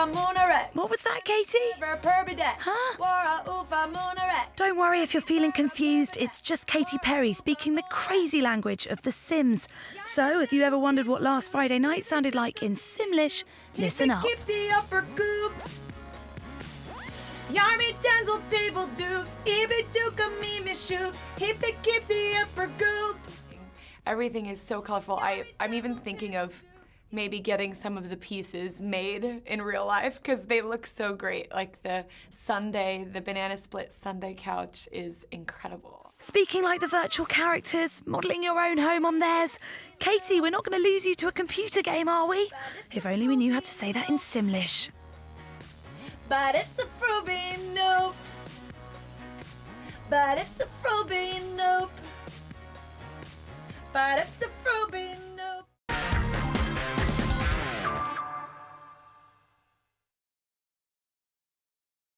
ufa moonaret. What was that, Katy? Huh? Wara ufa moonaret. Don't worry if you're feeling confused, it's just Katy Perry speaking the crazy language of The Sims. So, if you ever wondered what last Friday night sounded like in Simlish, listen up. Kipsy upper goop. Yarmy denzel table dupes. Ibi duka mimi shoops. Hippie kipsy upper goop. Everything is so colorful. I, I'm even thinking of maybe getting some of the pieces made in real life because they look so great. Like the sundae, the banana split sundae couch is incredible. Speaking like the virtual characters, modelling your own home on theirs. Katy, we're not going to lose you to a computer game, are we? If only we knew how to say that in Simlish. But it's a fruby nope. But it's a fruby nope. But it's a fruby